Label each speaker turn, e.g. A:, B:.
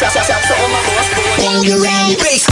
A: When you're ready, bass.